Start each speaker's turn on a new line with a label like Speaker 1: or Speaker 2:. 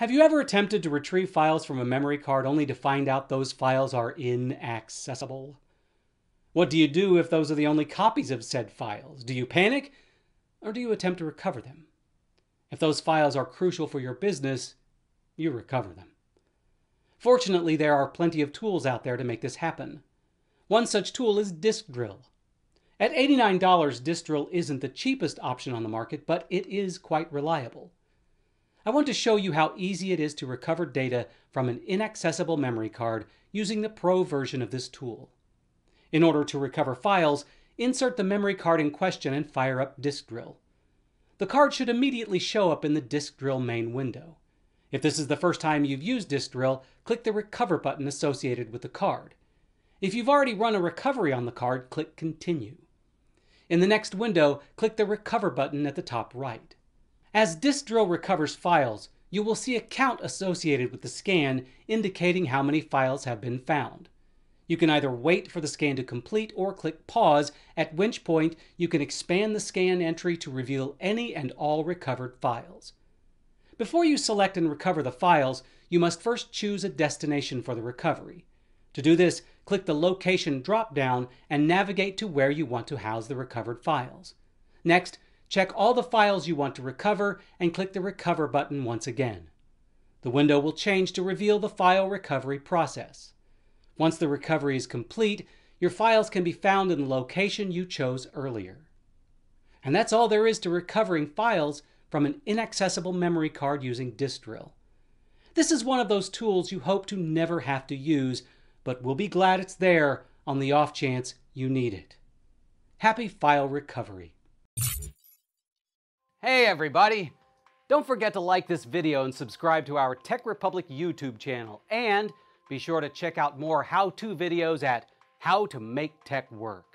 Speaker 1: Have you ever attempted to retrieve files from a memory card only to find out those files are inaccessible? What do you do if those are the only copies of said files? Do you panic or do you attempt to recover them? If those files are crucial for your business, you recover them. Fortunately, there are plenty of tools out there to make this happen. One such tool is Disk Drill. At $89, Disk Drill isn't the cheapest option on the market, but it is quite reliable. I want to show you how easy it is to recover data from an inaccessible memory card using the Pro version of this tool. In order to recover files, insert the memory card in question and fire up Disk Drill. The card should immediately show up in the Disk Drill main window. If this is the first time you've used Disk Drill, click the Recover button associated with the card. If you've already run a recovery on the card, click Continue. In the next window, click the Recover button at the top right. As Disk Drill recovers files, you will see a count associated with the scan indicating how many files have been found. You can either wait for the scan to complete or click pause, at which point you can expand the scan entry to reveal any and all recovered files. Before you select and recover the files, you must first choose a destination for the recovery. To do this, click the Location drop-down and navigate to where you want to house the recovered files. Next, Check all the files you want to recover and click the Recover button once again. The window will change to reveal the file recovery process. Once the recovery is complete, your files can be found in the location you chose earlier. And that's all there is to recovering files from an inaccessible memory card using Disk Drill. This is one of those tools you hope to never have to use, but will be glad it's there on the off chance you need it. Happy file recovery. Hey everybody! Don't forget to like this video and subscribe to our Tech Republic YouTube channel. And be sure to check out more how-to videos at How to Make Tech Work.